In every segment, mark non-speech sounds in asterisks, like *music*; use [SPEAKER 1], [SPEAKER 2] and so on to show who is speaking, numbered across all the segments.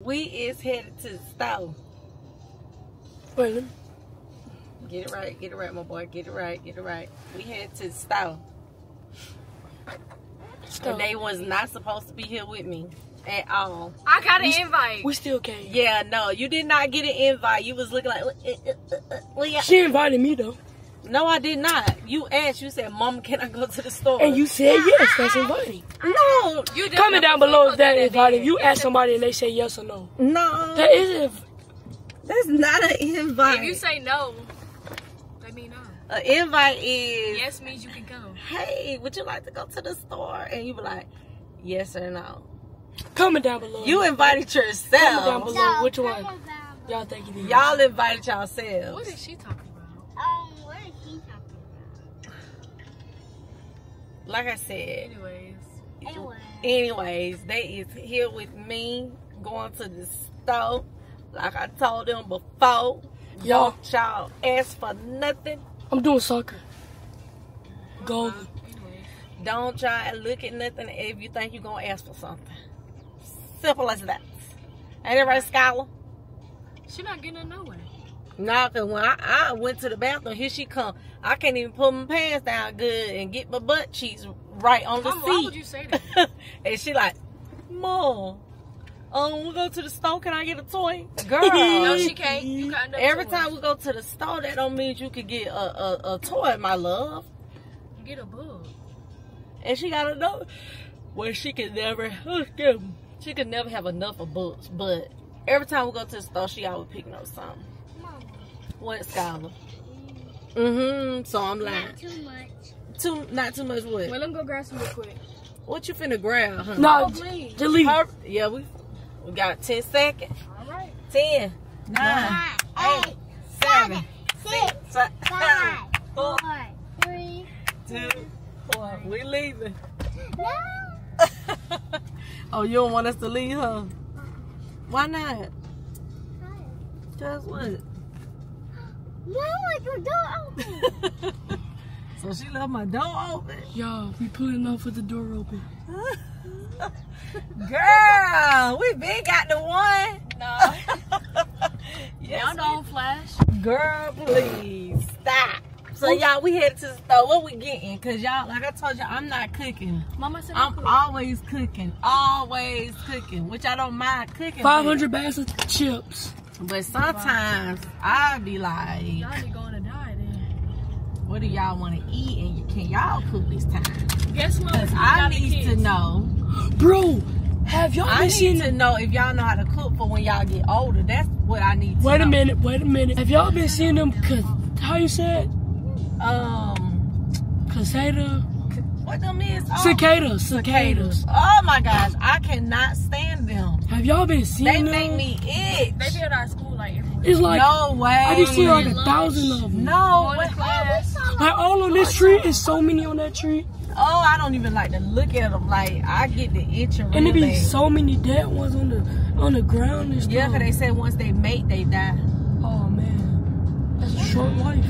[SPEAKER 1] We is headed to the store.
[SPEAKER 2] Wait.
[SPEAKER 1] Get it right, get it right, my boy. Get it right, get it right. We headed to the store.
[SPEAKER 2] Stop.
[SPEAKER 1] And they was not supposed to be here with me at all.
[SPEAKER 3] I got an
[SPEAKER 2] We-
[SPEAKER 3] invite.
[SPEAKER 2] We still came.
[SPEAKER 1] Yeah, no, you did not get an invite. You was looking like, uh, uh, uh, uh, well, yeah.
[SPEAKER 2] She invited me though,
[SPEAKER 1] no, I did not. You asked. You said, "Mom, can I go to the store?"
[SPEAKER 2] and you said yes. That's inviting.
[SPEAKER 1] no,
[SPEAKER 3] You
[SPEAKER 2] Comment down below if that inviting. You ask somebody and they say yes or no.
[SPEAKER 1] no,
[SPEAKER 2] That is if
[SPEAKER 1] that's not an invite.
[SPEAKER 3] If you say no, let me know.
[SPEAKER 1] an invite is,
[SPEAKER 3] Yes means you can come.
[SPEAKER 1] "Hey, would you like to go to the store?" And you be like, "Yes or no."
[SPEAKER 2] comment down below.
[SPEAKER 1] You invited
[SPEAKER 2] comment down
[SPEAKER 1] yourself.
[SPEAKER 2] below. Which one? Y'all think it is?
[SPEAKER 1] Y'all invited
[SPEAKER 3] What
[SPEAKER 1] yourselves.
[SPEAKER 4] What is she talking
[SPEAKER 1] Like I said,
[SPEAKER 3] Anyways,
[SPEAKER 4] about?
[SPEAKER 1] Anyways, they is here with me going to the store. Like I told them before,
[SPEAKER 2] Y'all,
[SPEAKER 1] y'all ask for nothing.
[SPEAKER 2] I'm doing soccer. Goalie. Uh-huh.
[SPEAKER 3] anyways.
[SPEAKER 1] Don't try and look at nothing if you think you're gonna ask for something. Simple as that. Ain't it right, Skylar?
[SPEAKER 3] She not getting it nowhere.
[SPEAKER 1] Nah, cause when I, I went to the bathroom, here she come. I can't even pull my pants down good and get my butt cheeks right on the
[SPEAKER 3] Mama, why
[SPEAKER 1] seat.
[SPEAKER 3] would you say *laughs* that?
[SPEAKER 1] and she like, Mom, um, we go to the store. Can I get a toy, girl?
[SPEAKER 3] no, she *laughs* can't. You got enough
[SPEAKER 1] Every time we go to the store, that don't mean you could get a, a, a toy, my love.
[SPEAKER 3] Get a book.
[SPEAKER 1] And she got enough. Well, she could never. *laughs* She could never have enough of books. But every time we go to the store, she always picking up something.
[SPEAKER 4] Mama.
[SPEAKER 1] What, Skylar? Mm-hmm. So I'm lying.
[SPEAKER 4] Not too much.
[SPEAKER 1] Too, not too much. What?
[SPEAKER 3] Well, let me go grab some real quick.
[SPEAKER 1] What you finna grab? Huh?
[SPEAKER 2] No,
[SPEAKER 3] Oh, please.
[SPEAKER 2] delete.
[SPEAKER 1] Her- yeah, we we got ten seconds.
[SPEAKER 3] All right.
[SPEAKER 1] Ten, nine,
[SPEAKER 4] Five,
[SPEAKER 1] eight,
[SPEAKER 4] eight,
[SPEAKER 1] seven,
[SPEAKER 4] six,
[SPEAKER 1] fi-
[SPEAKER 4] five,
[SPEAKER 1] four,
[SPEAKER 4] four, three,
[SPEAKER 1] two, one. We leaving.
[SPEAKER 4] no. *laughs*
[SPEAKER 1] oh, you don't want us to leave, huh? Why not? Cause what?
[SPEAKER 4] Mama, your door open. *laughs*
[SPEAKER 1] so she left my door open.
[SPEAKER 2] Y'all, we pulling off with the door open. *laughs*
[SPEAKER 1] Girl, we been got the one.
[SPEAKER 3] No. *laughs*
[SPEAKER 1] yes,
[SPEAKER 3] Y'all don't flash.
[SPEAKER 1] Girl, please stop. So y'all, we headed to the store. What we getting? Cause y'all, like I told y'all, I'm not cooking.
[SPEAKER 3] Mama said
[SPEAKER 1] I'm
[SPEAKER 3] cook.
[SPEAKER 1] always cooking, always cooking, which I don't mind cooking.
[SPEAKER 2] Five hundred bags of chips.
[SPEAKER 1] But, sometimes I be like,
[SPEAKER 3] Y'all need going to die then.
[SPEAKER 1] what do y'all want to eat? And can y'all cook this time?
[SPEAKER 3] Guess what?
[SPEAKER 1] Cause I need to know. *gasps*
[SPEAKER 2] Bro, have y'all
[SPEAKER 1] I
[SPEAKER 2] been
[SPEAKER 1] need to know if y'all know how to cook for when y'all get older. That's what I need to
[SPEAKER 2] Wait
[SPEAKER 1] know.
[SPEAKER 2] a minute, wait a minute. Have y'all been seeing them? Cause how you said?
[SPEAKER 1] Um,
[SPEAKER 2] Casada?
[SPEAKER 1] What them is? Oh,
[SPEAKER 2] Cicadas, cicadas.
[SPEAKER 1] Oh my gosh, I cannot stand them.
[SPEAKER 2] Have y'all been
[SPEAKER 1] They
[SPEAKER 2] seeing them?
[SPEAKER 1] make me itch.
[SPEAKER 3] They be at our school like every.
[SPEAKER 2] It's like
[SPEAKER 1] no way.
[SPEAKER 2] I be seeing like a thousand of them.
[SPEAKER 1] no
[SPEAKER 3] Going
[SPEAKER 1] way.
[SPEAKER 3] class.
[SPEAKER 2] Oh, like all on this tree, is so many on that tree,
[SPEAKER 1] Oh, I don't even like to look at them. Like I get the itching.
[SPEAKER 2] and
[SPEAKER 1] there
[SPEAKER 2] be
[SPEAKER 1] bad.
[SPEAKER 2] so many dead ones on the on the ground and stuff.
[SPEAKER 1] Yeah, cause they said once they mate, they die.
[SPEAKER 2] Oh man, that's a short life.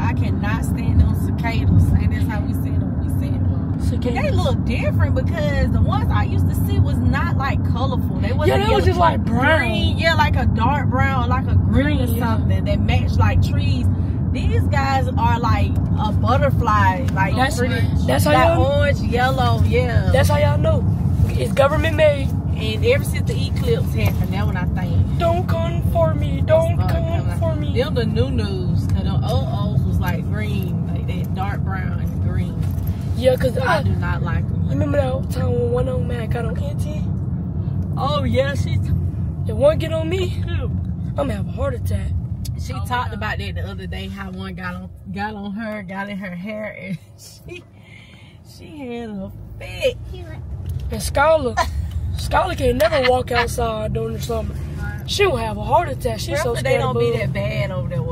[SPEAKER 1] I cannot stand those cicadas, and that's how we said them. We said them. They look different because the ones I used to see was not like colorful. They was
[SPEAKER 2] Yeah, they was just like brown.
[SPEAKER 1] green, yeah, like a dark brown, like a green or
[SPEAKER 2] Green, yeah.
[SPEAKER 1] something that matched like trees. These guys are like a butterfly, like
[SPEAKER 2] That's
[SPEAKER 1] pretty.
[SPEAKER 2] that's how y'all.
[SPEAKER 1] orange, yellow, yeah.
[SPEAKER 2] That's how y'all know. It's government made.
[SPEAKER 1] and ever since the eclipse happened, that when I think.
[SPEAKER 2] Don't come for me. Don't
[SPEAKER 1] Fuck,
[SPEAKER 2] come for me.
[SPEAKER 1] Them the new news. Cause the old was like green, like that dark brown and green.
[SPEAKER 2] Yeah, cause
[SPEAKER 1] I
[SPEAKER 2] I
[SPEAKER 1] do not like them.
[SPEAKER 2] remember that time when one of them man got on NT.
[SPEAKER 1] Oh yeah, she
[SPEAKER 2] If one get on me, I'm gonna have a heart attack.
[SPEAKER 1] she
[SPEAKER 3] Oh,
[SPEAKER 1] talked about that the other day. How one got on got on her, got in her hair, and *laughs* she she had a fit.
[SPEAKER 2] And Skylar, Skylar can never walk outside during the summer. She will have a heart attack. She's so
[SPEAKER 1] Hopefully
[SPEAKER 2] scared
[SPEAKER 1] they don't be that bad over there.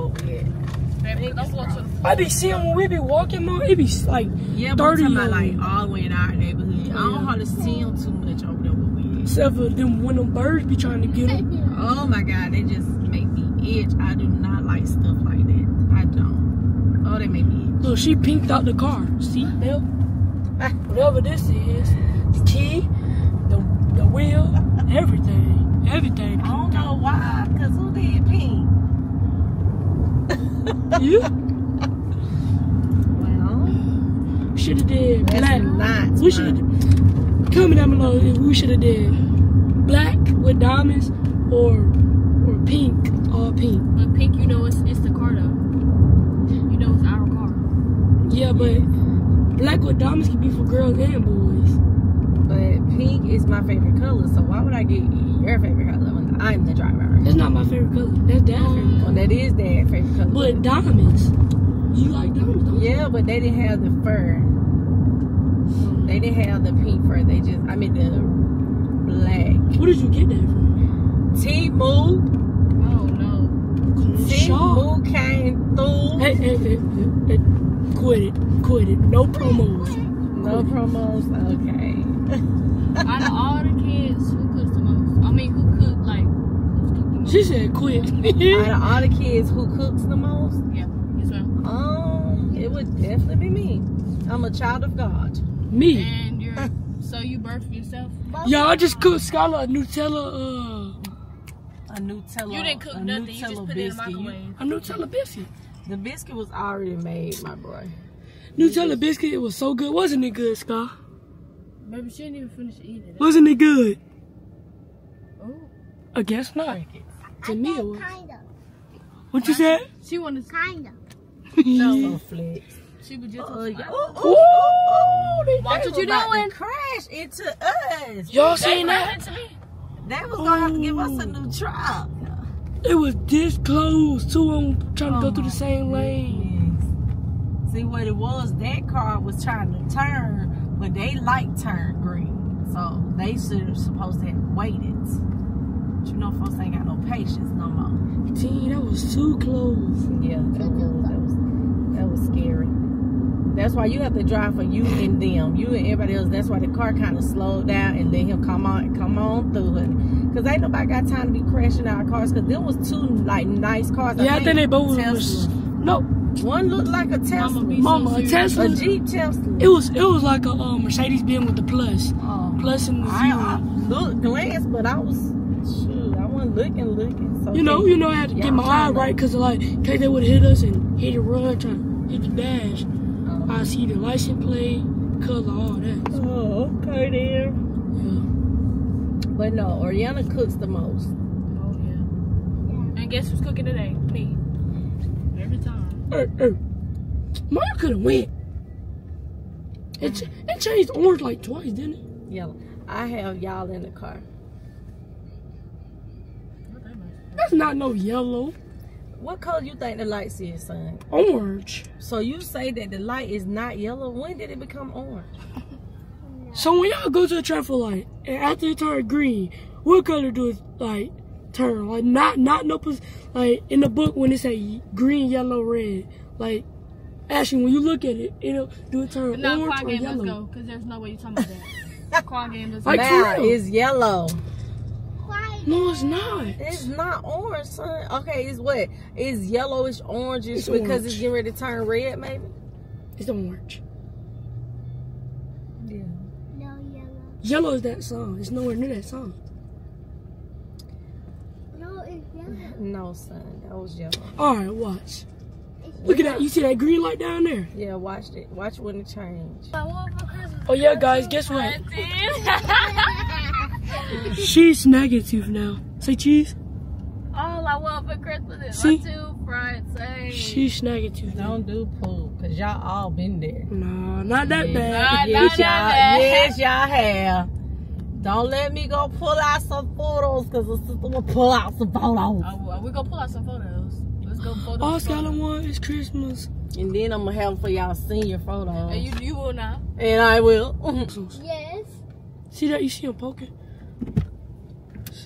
[SPEAKER 2] I be seeing when we be walking, man, it be like
[SPEAKER 1] Yeah, but I'm
[SPEAKER 2] 30
[SPEAKER 1] talking about like all the way in our neighborhood. I don't hardly see them too much over there. We
[SPEAKER 2] except for them when them birds be trying to get them. *laughs*
[SPEAKER 1] Oh my god, they just make me itch. I do not like stuff like that. I don't. Oh, they make me itch.
[SPEAKER 2] Look, she pinked out the car. Seat belt, whatever this is, the key, the the wheel. Everything. Everything.
[SPEAKER 1] I don't know why, because who did pink?
[SPEAKER 2] You
[SPEAKER 1] Well,
[SPEAKER 2] should have did black.
[SPEAKER 1] not.
[SPEAKER 2] We should comment down below if we should have did black with diamonds or or pink, all pink.
[SPEAKER 3] But pink, you know, it's it's the car though. You know, it's our car.
[SPEAKER 2] Yeah, but black with diamonds can be for girls and boys.
[SPEAKER 1] But pink is my favorite color, so why would I get your favorite color I'm the driver?
[SPEAKER 2] That's not my favorite color. That's dad's favorite color.
[SPEAKER 1] that is their favorite color.
[SPEAKER 2] But diamonds. You like diamonds, don't you?
[SPEAKER 1] yeah, but they didn't have the fur. They didn't have the pink fur. They just, I mean, the black.
[SPEAKER 2] Where did you get that from?
[SPEAKER 1] Temu.
[SPEAKER 3] Oh no.
[SPEAKER 2] Shaw.
[SPEAKER 1] Temu came through.
[SPEAKER 2] Hey, hey, hey, hey, hey, quit it, quit it. No promos.
[SPEAKER 1] No promos. Okay. *laughs*
[SPEAKER 3] Out of all the kids, who cooks the most? I mean, who cook like? Who's cooked the most?
[SPEAKER 2] She said quit.
[SPEAKER 1] Out of all the kids, who cooks the most?
[SPEAKER 3] Yeah. Yes, ma'am.
[SPEAKER 1] Um, it would definitely be me. I'm a child of God.
[SPEAKER 2] Me.
[SPEAKER 3] And you're *laughs* so you birthed yourself.
[SPEAKER 2] Yo, I just cooked Skylar a Nutella, uh,
[SPEAKER 1] A Nutella.
[SPEAKER 3] You didn't cook
[SPEAKER 1] a
[SPEAKER 3] nothing. You just
[SPEAKER 1] Nutella
[SPEAKER 3] put it in the
[SPEAKER 1] biscuit. You-
[SPEAKER 2] a Nutella biscuit.
[SPEAKER 1] the biscuit was already made, my boy.
[SPEAKER 2] Nutella biscuit, it was so good. Wasn't it good, Sky?
[SPEAKER 3] Baby, she didn't even finish eating it.
[SPEAKER 2] Wasn't it good?
[SPEAKER 3] Oh.
[SPEAKER 2] I guess not. To me, it was.
[SPEAKER 4] Kind of.
[SPEAKER 2] What you said?
[SPEAKER 3] She wanted.
[SPEAKER 4] Kind of.
[SPEAKER 1] No. *laughs* Oh,
[SPEAKER 3] she was just.
[SPEAKER 1] Oh, yeah.
[SPEAKER 2] Oh, oh, ooh, they-
[SPEAKER 3] Watch what you
[SPEAKER 1] was about to
[SPEAKER 3] doing.
[SPEAKER 1] Crash into us.
[SPEAKER 2] Y'all seen that?
[SPEAKER 3] to me.
[SPEAKER 1] They was gonna have to give us a new truck.
[SPEAKER 2] It was this close. Two of them trying to go through the same lane.
[SPEAKER 1] Yes. See what it was? That car was trying to turn, but they light turned green, so they should have supposed to have waited. You know, folks ain't got no patience no more.
[SPEAKER 2] Team, that was too close.
[SPEAKER 1] Yeah, that was that was that was scary. That's why you have to drive for you and them, you and everybody else. That's why the car kind of slowed down and let him come on, come on through it. Cause ain't nobody got time to be crashing our cars. Cause them was two like nice cars.
[SPEAKER 2] Yeah, I think they both was.
[SPEAKER 1] Tesla.
[SPEAKER 2] No,
[SPEAKER 1] One looked like a Tesla,
[SPEAKER 2] Mama, a. Tesla.
[SPEAKER 1] a Jeep Tesla.
[SPEAKER 2] It was it was like a uh, Mercedes Benz with the plus,
[SPEAKER 1] Oh.
[SPEAKER 2] plus and the
[SPEAKER 1] I, I
[SPEAKER 2] zero.
[SPEAKER 1] looked, glanced, but I was, shoot, looking, looking. So
[SPEAKER 2] You know, you know, I had to
[SPEAKER 1] Yeah,
[SPEAKER 2] get my eye right because like, in case they would hit us and hit the run, trying to hit the dash.
[SPEAKER 1] Oh.
[SPEAKER 2] I see the license plate, color, all that. So,
[SPEAKER 1] Oh, okay then.
[SPEAKER 2] yeah.
[SPEAKER 1] But no, Oriana cooks the most.
[SPEAKER 3] Oh yeah. And guess who's cooking today? Me. Every time.
[SPEAKER 2] Er. Mine could have went. It, ch- it changed orange like twice, didn't it?
[SPEAKER 1] Yellow. I have y'all in the car.
[SPEAKER 3] What that mean?
[SPEAKER 2] That's not no yellow.
[SPEAKER 1] What color you think the lights is, son?
[SPEAKER 2] Orange.
[SPEAKER 1] So you say that the light is not yellow. When did it become orange? *laughs*
[SPEAKER 2] So when y'all go to a traffic light and after it turn green, what color do it like turn? Like not not no pos- like in the book when it say green, yellow, red. Like actually when you look at it, it'll do it turn
[SPEAKER 3] No,
[SPEAKER 2] orange
[SPEAKER 3] quiet
[SPEAKER 2] or
[SPEAKER 3] game, let's
[SPEAKER 2] yellow.
[SPEAKER 3] go. Because there's no way you're talking about that. *laughs* quiet game, let's go.
[SPEAKER 2] Like,
[SPEAKER 1] now
[SPEAKER 2] for real?
[SPEAKER 1] it's yellow.
[SPEAKER 4] Quiet.
[SPEAKER 2] No, it's not.
[SPEAKER 1] It's not orange, son. Okay, it's what? It's yellowish, orangish
[SPEAKER 2] It's
[SPEAKER 1] because
[SPEAKER 2] orange.
[SPEAKER 1] it's getting ready to turn red, maybe.
[SPEAKER 2] It's orange.
[SPEAKER 1] Yeah.
[SPEAKER 4] No yellow.
[SPEAKER 2] Yellow is that song. It's nowhere near that song.
[SPEAKER 4] No, it's yellow.
[SPEAKER 1] No, son, that was yellow.
[SPEAKER 2] All right, watch. Look at that. You see that green light down there?
[SPEAKER 1] Yeah, watch it. Watch when it change.
[SPEAKER 3] I want for Christmas.
[SPEAKER 2] Oh yeah, guys. Guess what? *laughs* She's negative now. Say cheese.
[SPEAKER 3] All I want for Christmas is
[SPEAKER 2] See?
[SPEAKER 3] my two fried eggs.
[SPEAKER 2] She's negative now.
[SPEAKER 1] Don't do pool, cause y'all all been there.
[SPEAKER 2] No, not that
[SPEAKER 1] Yeah.
[SPEAKER 2] bad.
[SPEAKER 3] Not-
[SPEAKER 1] yes,
[SPEAKER 3] not
[SPEAKER 1] y'all,
[SPEAKER 3] that
[SPEAKER 1] yes, y'all have. Don't let me go pull out some photos, cause the sister will pull out some photos.
[SPEAKER 3] Oh, we're gonna pull out some photos. Let's go photos.
[SPEAKER 2] All
[SPEAKER 3] photos.
[SPEAKER 2] Skylar want is Christmas.
[SPEAKER 1] And then I'm gonna have them for y'all senior photos.
[SPEAKER 3] And you, you will not.
[SPEAKER 1] and I will. *laughs*
[SPEAKER 4] Yes.
[SPEAKER 2] See that? You see him poking?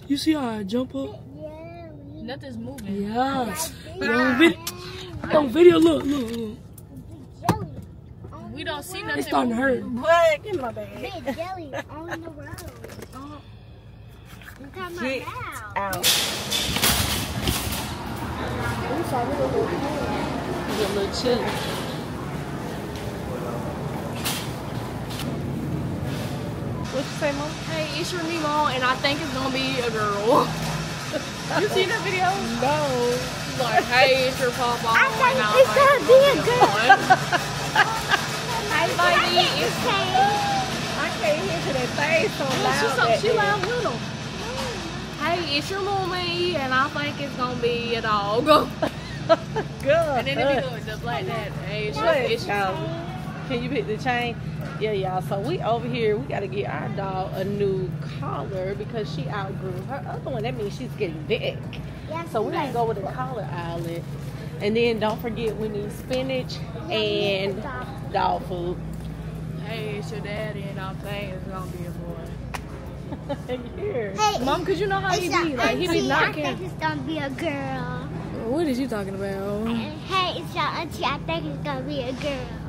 [SPEAKER 2] You see how I jump up?
[SPEAKER 4] Yeah.
[SPEAKER 3] Nothing's moving.
[SPEAKER 2] Yes.
[SPEAKER 4] Like
[SPEAKER 2] On,
[SPEAKER 4] this.
[SPEAKER 2] vid- on video, look, look, look.
[SPEAKER 4] Jelly.
[SPEAKER 3] We don't see nothing.
[SPEAKER 2] It's starting to hurt.
[SPEAKER 1] But give me my bag.
[SPEAKER 4] Big jelly on the road. Look at my
[SPEAKER 1] Get
[SPEAKER 4] mouth.
[SPEAKER 1] out. Get a little chilly. What's say, Mom?
[SPEAKER 3] Hey, it's your Nemo, and I think it's gonna be a girl. *laughs* you seen that video?
[SPEAKER 1] No.
[SPEAKER 3] Like, hey, it's your papa.
[SPEAKER 4] I think
[SPEAKER 3] and
[SPEAKER 4] it's gonna be a girl. *laughs*
[SPEAKER 3] Hey, baby, it's
[SPEAKER 1] I can't hear to that thing so
[SPEAKER 3] Yeah,
[SPEAKER 1] loud.
[SPEAKER 3] she's so, she
[SPEAKER 1] there.
[SPEAKER 3] loud little. Hey, it's your mommy, and I think it's gonna be a dog. *laughs*
[SPEAKER 1] Good.
[SPEAKER 3] And then if you do it just like that, hey, it's your, it's your.
[SPEAKER 1] Can you pick the chain? Yeah, y'all. So we over here. We gotta get our dog a new collar because she outgrew her other one. That means she's getting big.
[SPEAKER 4] Yes,
[SPEAKER 1] So we're gonna go with a collar outlet. And then don't forget we need spinach and dog food.
[SPEAKER 3] Hey, it's your daddy, and I'm saying it's gonna be a boy. *laughs*
[SPEAKER 1] here.
[SPEAKER 4] Hey,
[SPEAKER 3] Mom, cause you know how he be,
[SPEAKER 4] a
[SPEAKER 3] like he be
[SPEAKER 4] auntie. I
[SPEAKER 3] knocking.
[SPEAKER 4] think it's gonna be a girl.
[SPEAKER 3] What is you talking about?
[SPEAKER 4] Hey, it's your auntie. I think it's gonna be a girl.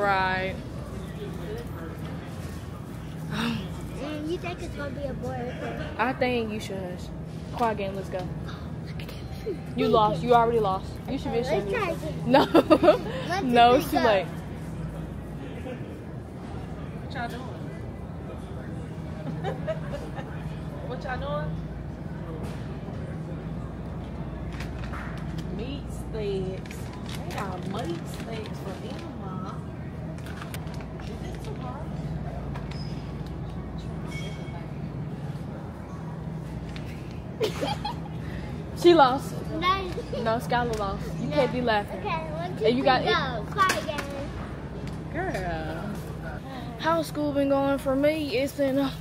[SPEAKER 3] Right.
[SPEAKER 4] And you think it's gonna be a boy or a girl?
[SPEAKER 3] I think you should. Quiet game, let's go. You lost. You already lost. You should be
[SPEAKER 4] Let's
[SPEAKER 3] ashamed.
[SPEAKER 4] try again.
[SPEAKER 3] No.
[SPEAKER 4] One, two, *laughs*
[SPEAKER 3] no,
[SPEAKER 4] three,
[SPEAKER 3] it's too
[SPEAKER 4] go.
[SPEAKER 3] late.
[SPEAKER 1] What y'all doing? *laughs* what y'all doing? Meat steaks. They got meat steaks for Emma. Is this too hard? *laughs*
[SPEAKER 3] She lost.
[SPEAKER 4] No.
[SPEAKER 3] No, Skylar lost. You can't be laughing.
[SPEAKER 4] Okay, one, two,
[SPEAKER 3] And you
[SPEAKER 4] three,
[SPEAKER 3] got-
[SPEAKER 4] go. Quiet game.
[SPEAKER 1] Girl.
[SPEAKER 3] How's school been going for me? It's been a,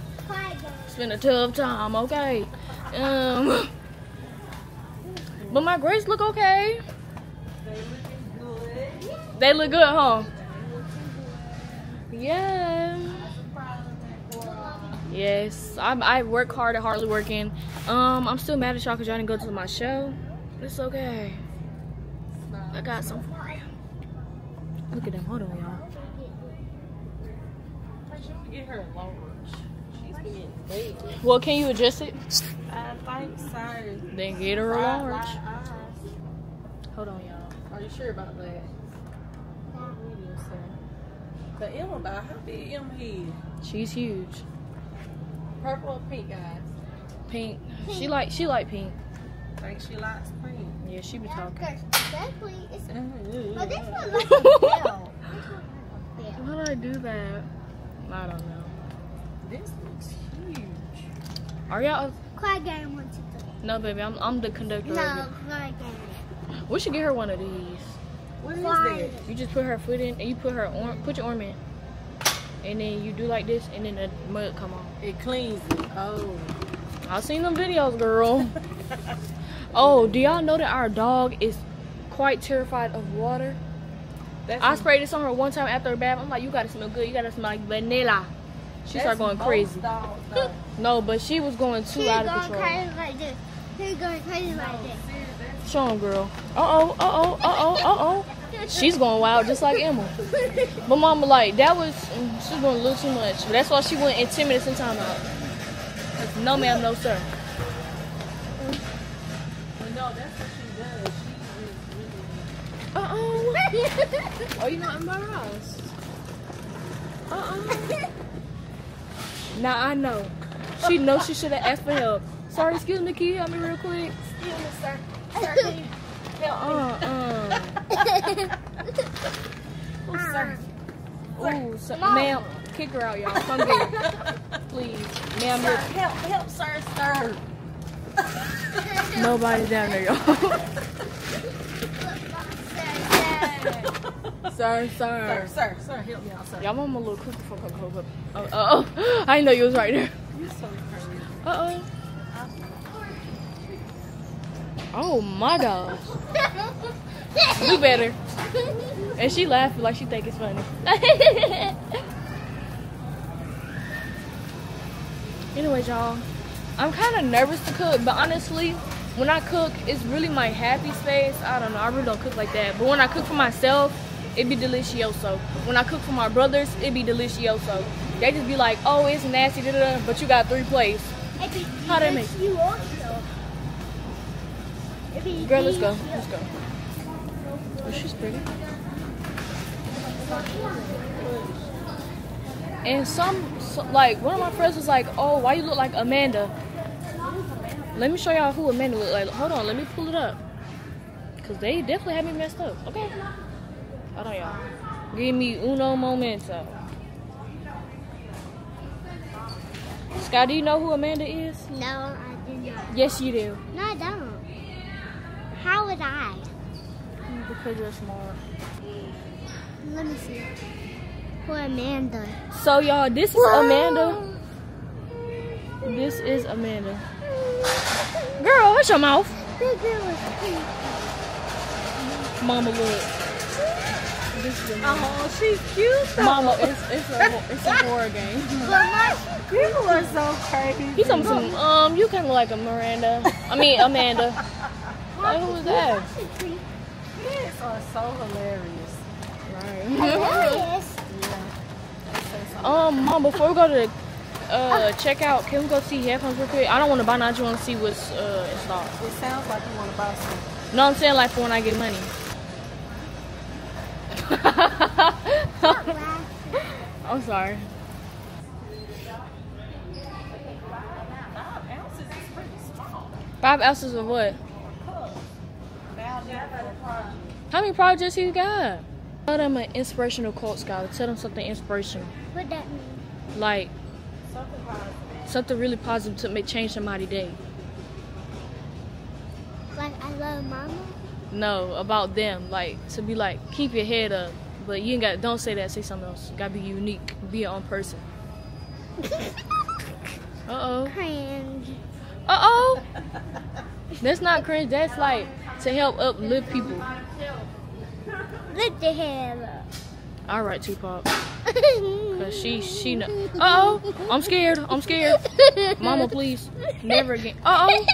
[SPEAKER 3] it's been a tough time. Okay. Um. But my grades look okay.
[SPEAKER 1] They looking good.
[SPEAKER 3] They look good, huh? Yeah. Yes, I, I work hard at hardly working. Um, I'm still mad at y'all because y'all didn't go to my show. It's okay. I got some for you. Look at them. Hold on, y'all.
[SPEAKER 1] Get her large. She's getting big.
[SPEAKER 3] Well, can you adjust it?
[SPEAKER 1] I think so.
[SPEAKER 3] Then get her a large. Hold on, y'all.
[SPEAKER 1] Are you sure about that? We do, sir. The Emma about how big Emma is?
[SPEAKER 3] She's huge.
[SPEAKER 1] Purple or pink guys?
[SPEAKER 3] Pink. She like she like pink.
[SPEAKER 1] Think she likes pink.
[SPEAKER 3] Yeah, she be
[SPEAKER 4] Yeah,
[SPEAKER 3] talking.
[SPEAKER 4] because exactly. It's, oh, this one looks *laughs* like a bell. This one looks like a bell.
[SPEAKER 3] How do I do that? I don't know.
[SPEAKER 1] This looks huge.
[SPEAKER 3] Are y'all?
[SPEAKER 4] Quiet game, one, two, three.
[SPEAKER 3] No, baby. I'm I'm the conductor.
[SPEAKER 4] No, quiet game.
[SPEAKER 3] We should get her one of these.
[SPEAKER 1] What is that?
[SPEAKER 3] You just put her foot in and you put her arm, put your arm in, and then you do like this, and then the mud come off.
[SPEAKER 1] It cleans it. Oh.
[SPEAKER 3] I've seen them videos, girl. *laughs* oh, do y'all know that our dog is quite terrified of water?
[SPEAKER 1] That's
[SPEAKER 3] I sprayed this on her one time after her bath. I'm like, you gotta smell good. You gotta smell like vanilla. She started going crazy.
[SPEAKER 1] dogs. *laughs*
[SPEAKER 3] No, but she was going too
[SPEAKER 4] He's
[SPEAKER 3] out of
[SPEAKER 4] going
[SPEAKER 3] control.
[SPEAKER 4] crazy like this. He's going crazy like this.
[SPEAKER 3] Show 'em, girl. Uh oh, uh oh, uh oh, uh oh. She's going wild just like Emma. But mama, like, that was, she's going a little too much. But that's why she went in 10 minutes in timeout. 'Cause No, ma'am, no, sir.
[SPEAKER 1] But no, that's what she does. She is really.
[SPEAKER 3] Uh oh. oh, you not embarrassed. Uh uh Now I know. She knows she should have asked for help. Sorry, excuse me, can you help me real quick?
[SPEAKER 1] Excuse me, sir. Sir, can you help me?
[SPEAKER 3] Uh uh. *laughs*
[SPEAKER 1] Oh, sir.
[SPEAKER 3] Ooh, so, ma'am, kick her out, y'all. Come get. Please. Ma'am,
[SPEAKER 1] Sir, help, help, sir, sir. *laughs*
[SPEAKER 3] Nobody down there, y'all. *laughs* sir,
[SPEAKER 1] Sir,
[SPEAKER 3] sir.
[SPEAKER 1] sir, sir, help me out, sir.
[SPEAKER 3] Y'all want a little cookie from Coco. Oh, uh oh. I didn't know you was right there.
[SPEAKER 1] You so crazy.
[SPEAKER 3] Uh oh. Oh my gosh. Do better. And she laughing like she think it's funny. *laughs* anyway, y'all. I'm kind of nervous to cook, but honestly, when I cook, it's really my happy space. I don't know. I really don't cook like that. But when I cook for myself, it be delicioso. When I cook for my brothers, it be delicioso. They just be like, oh, it's nasty, da, da, da, but you got three plates. How they make? Girl, let's go. Let's go. Oh, she's pretty. And some, so, like, one of my friends was like, "Oh, why you look like Amanda?" Let me show y'all who Amanda look like. Hold on, let me pull it up. Cause they definitely had me messed up. Okay. Hold on, y'all. Give me uno momento. Scott, do you know who Amanda is?
[SPEAKER 4] No, I do not.
[SPEAKER 3] Yes, you do.
[SPEAKER 4] No, I don't. How would I?
[SPEAKER 3] Because you're smart.
[SPEAKER 4] Let me see. Who Amanda?
[SPEAKER 3] So, y'all, this is Amanda. This is Amanda. Girl, what's your mouth?
[SPEAKER 4] The girl is pink.
[SPEAKER 3] Mama, look. This is Amanda.
[SPEAKER 1] Oh, she's cute. though.
[SPEAKER 3] Mama, it's, it's, a, it's a *laughs* horror game.
[SPEAKER 4] But my
[SPEAKER 1] People are so crazy.
[SPEAKER 3] He's talking some, um, you kind of like a Miranda. I mean, Amanda. Like, who was that?
[SPEAKER 1] Kids are so hilarious.
[SPEAKER 3] Right.
[SPEAKER 4] Hilarious.
[SPEAKER 3] Um, mom, before we go to the uh, checkout, can we go see headphones real quick? I don't want to buy none. I just want to see what's uh, in stock.
[SPEAKER 1] It sounds like you want to buy some.
[SPEAKER 3] No, I'm saying like for when I get money. *laughs* I'm sorry. Five ounces of what? How many projects you got? Tell them an inspirational quote, Skylar. Tell them something inspirational.
[SPEAKER 4] What that mean?
[SPEAKER 3] Like something positive. Something really positive to make change somebody's day.
[SPEAKER 4] Like I love mama?
[SPEAKER 3] No, about them. Like to be like, keep your head up. But you ain't got don't say that, say something else. gotta be unique. Be your own person. *laughs* Uh oh.
[SPEAKER 4] Cringe.
[SPEAKER 3] Uh oh. That's not cringe, that's like to help uplift people.
[SPEAKER 4] Lift the head up.
[SPEAKER 3] Alright, Tupac. *laughs* Cause she she know Uh oh. I'm scared. I'm scared. Mama please. Never again. Uh oh.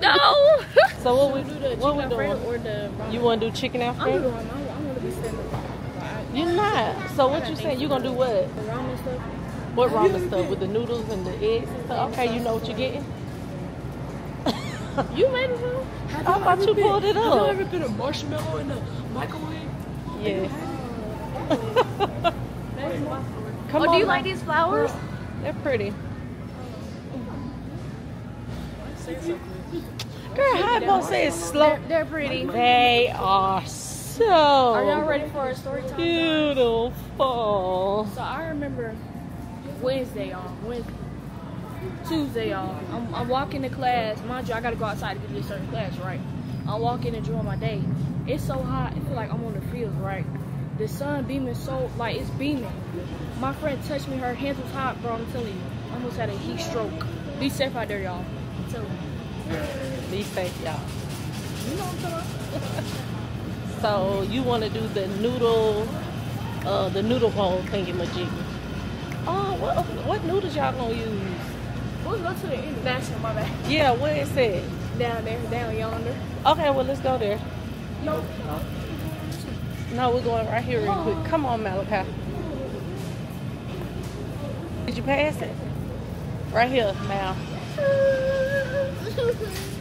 [SPEAKER 3] No.
[SPEAKER 1] So what we
[SPEAKER 3] do the
[SPEAKER 1] what we doing?
[SPEAKER 3] Or the
[SPEAKER 1] You want to do chicken alfredo?
[SPEAKER 3] I'm
[SPEAKER 1] Alfredo?
[SPEAKER 3] doing I'm, I'm gonna be standing
[SPEAKER 1] You're not. So what you saying? You gonna do what?
[SPEAKER 3] around and stuff.
[SPEAKER 1] What ramen stuff with the noodles and the eggs and stuff? Okay, you know what you're getting. *laughs*
[SPEAKER 3] You made it though?
[SPEAKER 1] I thought you pulled it
[SPEAKER 2] Have you ever put a marshmallow in the microwave?
[SPEAKER 1] Yes. *laughs* Come
[SPEAKER 3] Oh,
[SPEAKER 1] on.
[SPEAKER 3] do you
[SPEAKER 1] now.
[SPEAKER 3] like these flowers?
[SPEAKER 1] They're pretty. Girl, how about say it's slow?
[SPEAKER 3] They're, they're pretty.
[SPEAKER 1] They are so
[SPEAKER 3] Are y'all ready for a story time?
[SPEAKER 1] beautiful.
[SPEAKER 3] So I remember Wednesday, y'all. Wednesday. Tuesday, y'all. I'm, I'm walking to class. Mind you, I gotta go outside to get to a certain class, right? I'm walking and enjoying my day. It's so hot. I feel like I'm on the fields, right? The sun beaming so, like, it's beaming. My friend touched me. Her hands was hot, bro. I'm telling you. I almost had a heat stroke. Be safe out there, y'all. I'm telling you.
[SPEAKER 1] Be safe, y'all.
[SPEAKER 3] You know what I'm talking about? *laughs*
[SPEAKER 1] So you want to do the noodle, uh, the noodle bowl thingy majiggy. Oh, what what noodles y'all gonna use?
[SPEAKER 3] We'll go to the international, my bad.
[SPEAKER 1] Yeah, where is it?
[SPEAKER 3] Down there, down yonder.
[SPEAKER 1] Okay, well let's go there.
[SPEAKER 3] No.
[SPEAKER 1] No, we're going right here real quick. Come on, Malachi. Did you pass it? Right here, now. *laughs*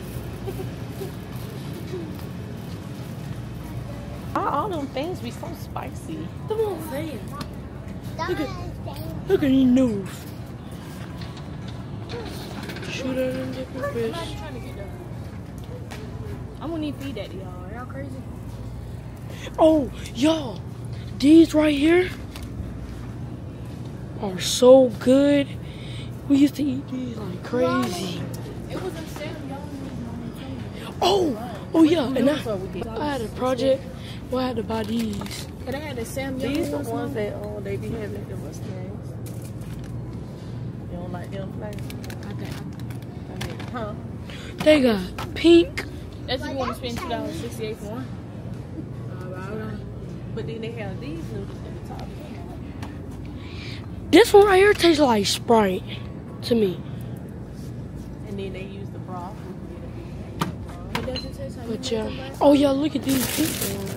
[SPEAKER 1] All them things be so spicy?
[SPEAKER 2] Come on, fan.
[SPEAKER 4] Look
[SPEAKER 2] at- Look at these noodles. Shoot at them different fish.
[SPEAKER 3] trying to get there. I'm gonna need feed that y'all. Are y'all crazy?
[SPEAKER 2] Oh, y'all, these right here are so good. We used to eat these like crazy.
[SPEAKER 3] It was in y'all.
[SPEAKER 2] Oh, oh yeah, and I,
[SPEAKER 1] So we get-
[SPEAKER 2] I had a project where I had to buy these.
[SPEAKER 3] Can I have the Sam
[SPEAKER 1] These the ones that oh they be having the names. You don't like them flavors? I mean, huh?
[SPEAKER 2] They got pink.
[SPEAKER 3] That's if you want to spend two dollars sixty eight for one.
[SPEAKER 1] But then they have these noodles at the top.
[SPEAKER 2] This one right here tastes like Sprite to me.
[SPEAKER 1] And then they use the broth.
[SPEAKER 3] It doesn't taste like
[SPEAKER 2] But yeah. Oh yeah, look at these pink ones.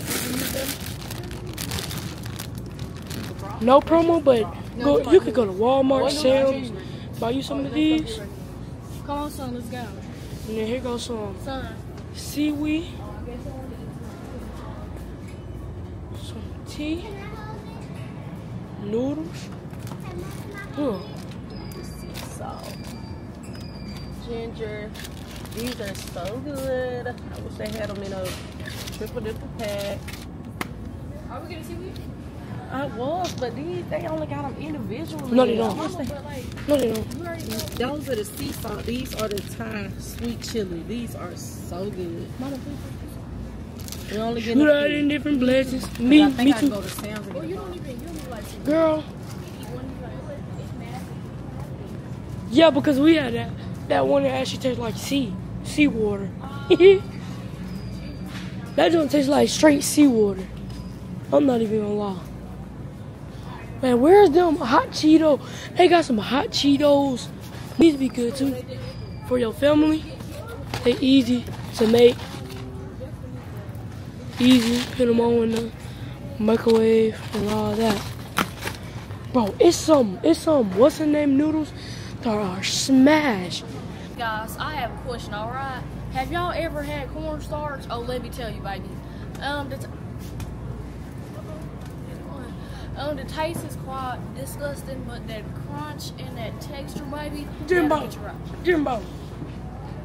[SPEAKER 2] No promo, but go, you could go to Walmart, Sam's, buy you some of oh, these.
[SPEAKER 3] Come on, son, let's go.
[SPEAKER 2] And then here goes some
[SPEAKER 3] Son,
[SPEAKER 2] seaweed, some tea. Noodles. Huh.
[SPEAKER 1] sea salt, ginger. These are so good. I wish they had them in a triple dipper pack.
[SPEAKER 3] Are we gonna see we?
[SPEAKER 1] I was, but these they only got them individually.
[SPEAKER 2] No, they don't.
[SPEAKER 1] I they-
[SPEAKER 3] But like,
[SPEAKER 2] No, they don't.
[SPEAKER 3] you know.
[SPEAKER 1] Those are the sea salt. These are the Thai sweet chili. These are so good. We only get
[SPEAKER 2] Shoot out in different places. Me,
[SPEAKER 1] I
[SPEAKER 2] me
[SPEAKER 1] I
[SPEAKER 2] too.
[SPEAKER 1] go to Sam's and
[SPEAKER 3] Well, you don't even, you don't like
[SPEAKER 2] Girl.
[SPEAKER 3] eat one. You like, it's nasty.
[SPEAKER 2] Yeah, because we had that that one that actually tastes like sea, seawater. *laughs* that don't taste like straight seawater. I'm not even gonna lie. Man, where's them hot Cheetos? They got some hot Cheetos. These be good too. For your family, they easy to make. Easy, put them on in the microwave and all that. Bro, it's some, it's some, what's the name noodles that are smash.
[SPEAKER 3] Guys, I have a question, alright? Have y'all ever had cornstarch? Oh, let me tell you, baby. Um, the, t- um, the taste is quite disgusting, but that crunch and that texture, baby,
[SPEAKER 2] Jimbo.
[SPEAKER 3] that'll get you right.
[SPEAKER 2] Jimbo.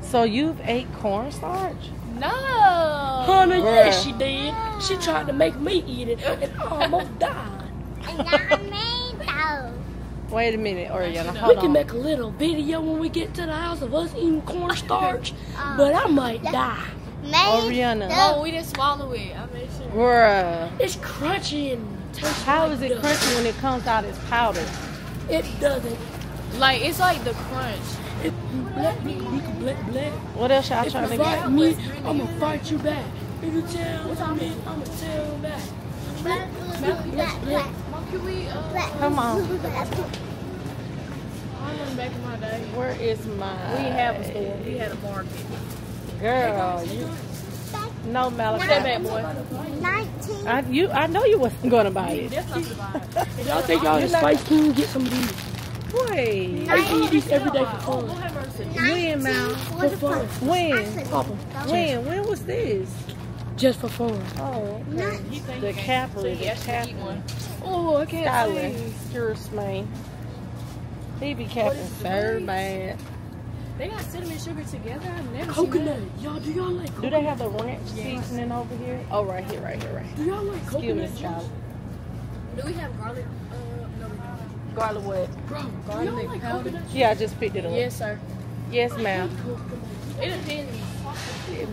[SPEAKER 1] So you've ate cornstarch?
[SPEAKER 3] No!
[SPEAKER 2] Honey,
[SPEAKER 1] Bruh.
[SPEAKER 2] yes, she did. She tried to make me eat it and I almost *laughs* died.
[SPEAKER 4] Tomato.
[SPEAKER 1] Wait a minute, Oriana.
[SPEAKER 2] We can
[SPEAKER 1] on.
[SPEAKER 2] make a little video when we get to the house of us eating cornstarch, *laughs* but I might die.
[SPEAKER 1] Oriana.
[SPEAKER 3] Oh, we didn't swallow it. I made sure.
[SPEAKER 1] Bruh.
[SPEAKER 2] It's crunchy and tastes
[SPEAKER 1] How
[SPEAKER 2] like
[SPEAKER 1] is it
[SPEAKER 2] dust.
[SPEAKER 1] crunchy when it comes out as powder?
[SPEAKER 2] It doesn't.
[SPEAKER 3] Like, it's like the crunch.
[SPEAKER 2] If you black me, you can black black.
[SPEAKER 1] What else y'all
[SPEAKER 2] If
[SPEAKER 1] trying
[SPEAKER 2] you
[SPEAKER 1] to
[SPEAKER 2] fight
[SPEAKER 1] get?
[SPEAKER 2] me, I'ma fight you back. If you tell me, I'ma tell you back.
[SPEAKER 4] Black, black, black, black,
[SPEAKER 3] we, uh.
[SPEAKER 1] Come on.
[SPEAKER 3] I remember back in my day.
[SPEAKER 1] Where is my?
[SPEAKER 3] We have a store. We had a market.
[SPEAKER 1] Girl, you. No, Malachi.
[SPEAKER 3] Stay back, boy.
[SPEAKER 4] 19.
[SPEAKER 1] I you I know you wasn't gonna buy it.
[SPEAKER 3] That's not the vibe.
[SPEAKER 2] If *laughs* y'all think y'all
[SPEAKER 1] You're
[SPEAKER 2] is Spice King, get some of these.
[SPEAKER 1] Wait.
[SPEAKER 2] I eat these every day for fun.
[SPEAKER 3] Lord have mercy.
[SPEAKER 1] When, Mal?
[SPEAKER 2] For fun.
[SPEAKER 1] When?
[SPEAKER 2] Papa.
[SPEAKER 1] When? When was this?
[SPEAKER 2] Just for fun.
[SPEAKER 1] Oh,
[SPEAKER 4] Not
[SPEAKER 3] He think
[SPEAKER 1] the
[SPEAKER 3] he can't
[SPEAKER 1] capper,
[SPEAKER 3] see.
[SPEAKER 1] the
[SPEAKER 3] He actually eat Oh, I can't
[SPEAKER 1] Skylar,
[SPEAKER 3] see.
[SPEAKER 1] excuse me. He be capping so bad.
[SPEAKER 3] They got cinnamon sugar together. I've never
[SPEAKER 2] Coconut. Y'all, do y'all like
[SPEAKER 1] Do they have the ranch seasoning over here? Oh, right here, right here, right. Here.
[SPEAKER 2] Do y'all like
[SPEAKER 1] Excuse me,
[SPEAKER 2] coconut juice?
[SPEAKER 1] Skylar.
[SPEAKER 3] Do we have garlic? Uh, no, we don't.
[SPEAKER 1] Garlic what?
[SPEAKER 2] Bro,
[SPEAKER 3] Garlic
[SPEAKER 2] y'all like
[SPEAKER 3] powder?
[SPEAKER 2] coconut juice?
[SPEAKER 1] Yeah, I just picked it up.
[SPEAKER 3] Yes, sir.
[SPEAKER 1] Yes, ma'am.
[SPEAKER 3] It depends.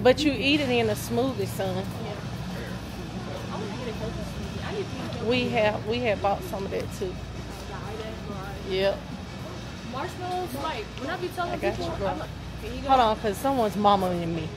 [SPEAKER 1] But you eat it in a smoothie, son.
[SPEAKER 3] I want to get a coconut smoothie. I need to get a
[SPEAKER 1] We have we have bought some of that too. Yep.
[SPEAKER 3] Marshmallows. Like when I be telling
[SPEAKER 1] I
[SPEAKER 3] people,
[SPEAKER 1] you, bro.
[SPEAKER 3] I'm like, can you go?
[SPEAKER 1] Hold on, cause someone's mama in me.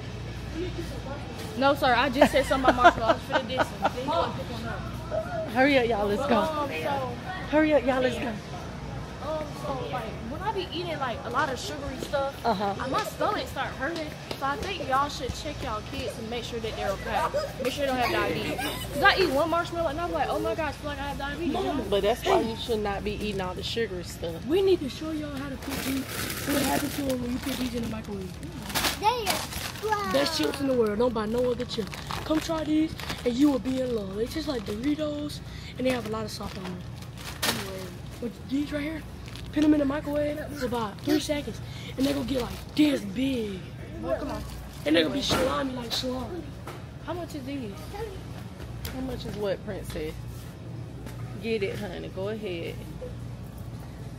[SPEAKER 3] No, sir. I just said something about marshmallows for the distance. *laughs* Then you go pick one up.
[SPEAKER 1] Hurry up, y'all. Let's go.
[SPEAKER 3] Um, so,
[SPEAKER 1] Hurry up, y'all. Let's go.
[SPEAKER 3] um, so like I be eating like a lot of sugary stuff,
[SPEAKER 1] Uh huh.
[SPEAKER 3] uh, my stomach start hurting. So I think y'all should check y'all kids and make sure that they're okay. Make sure they don't have diabetes. Cause I eat one marshmallow and I'm like, oh my gosh, I feel like I have diabetes. you know?
[SPEAKER 1] But that's why you should not be eating all the sugary stuff.
[SPEAKER 2] We need to show y'all how to put these. What happens to them when you put these in the microwave?
[SPEAKER 4] There.
[SPEAKER 2] Best chips in the world. Don't buy no other chips. Come try these, and you will be in love. They taste like Doritos, and they have a lot of salt on them. Anyway, but these right here, put them in the microwave for about three seconds, and they're gonna get like this big.
[SPEAKER 3] come on.
[SPEAKER 2] And they're gonna be slimy like slime.
[SPEAKER 3] How much is these?
[SPEAKER 1] How much is what, Princess? Get it, honey. Go ahead.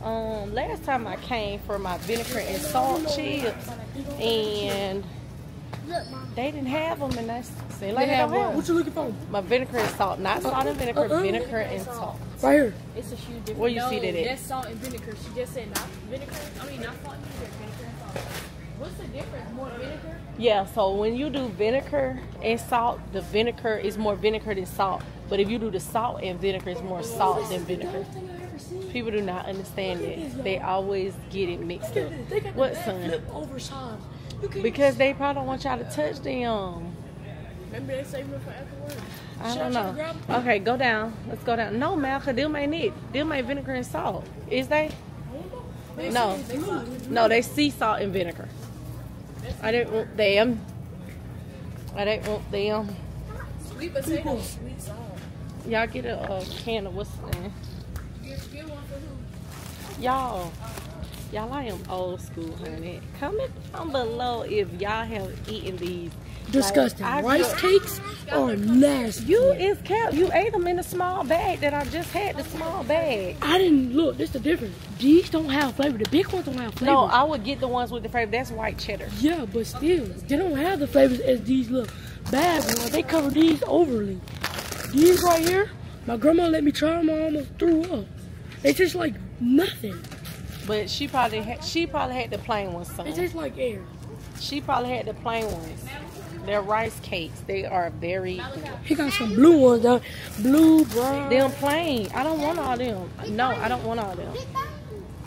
[SPEAKER 1] Um, last time I came for my vinegar and salt chips, and they didn't have them, and that's seemed like
[SPEAKER 3] They
[SPEAKER 1] they
[SPEAKER 3] have
[SPEAKER 1] don't
[SPEAKER 3] what?
[SPEAKER 1] have
[SPEAKER 2] What you looking for?
[SPEAKER 1] my vinegar and salt, not salt and vinegar,
[SPEAKER 2] Uh-uh.
[SPEAKER 1] vinegar and salt.
[SPEAKER 2] Right here.
[SPEAKER 3] It's a huge difference.
[SPEAKER 1] Where you
[SPEAKER 3] no,
[SPEAKER 1] see that at?
[SPEAKER 3] That's salt and vinegar. She just said not vinegar. I mean, not salt and vinegar. Vinegar and salt. What's the difference? More vinegar?
[SPEAKER 1] Yeah, so when you do vinegar and salt, the vinegar is more vinegar than salt. But if you do the salt and vinegar, it's more salt than vinegar.
[SPEAKER 2] Thing I ever seen.
[SPEAKER 1] People do not understand that. They always get it mixed up.
[SPEAKER 2] They got
[SPEAKER 1] What,
[SPEAKER 2] back
[SPEAKER 1] son?
[SPEAKER 2] flip oversized. You
[SPEAKER 1] Because they probably don't want y'all to touch them.
[SPEAKER 3] Maybe they save them for afterwards.
[SPEAKER 1] I
[SPEAKER 2] Should
[SPEAKER 1] don't know. Okay, go down. Let's go down. No, Mal, because them ain't it. Them ain't vinegar and salt. Is they? No. No, they sea salt and vinegar. I didn't want them. I didn't want them.
[SPEAKER 3] Sweet potato, sweet salt.
[SPEAKER 1] Y'all get a, uh can of what's the name? Y'all, y'all, I am old school, honey. Comment down below if y'all have eaten these.
[SPEAKER 2] Disgusting.
[SPEAKER 1] Like,
[SPEAKER 2] Rice cakes are nasty.
[SPEAKER 1] You is cap. You ate them in a small bag that I just had. The small bag.
[SPEAKER 2] I didn't look. This the difference. These don't have flavor. The big ones don't have flavor.
[SPEAKER 1] No, I would get the ones with the flavor. That's white cheddar.
[SPEAKER 2] yeah, but still, they don't have the flavors as these look bad ones. They cover these overly. These right here, my grandma let me try them. I almost threw up. They taste like nothing.
[SPEAKER 1] But she probably had. She probably had the plain ones. Son.
[SPEAKER 2] taste like air.
[SPEAKER 1] She probably had the plain ones. They're rice cakes. They are very.
[SPEAKER 2] He got some blue ones though. Blue, brown.
[SPEAKER 1] Them plain. I don't want all them. No, I don't want all them.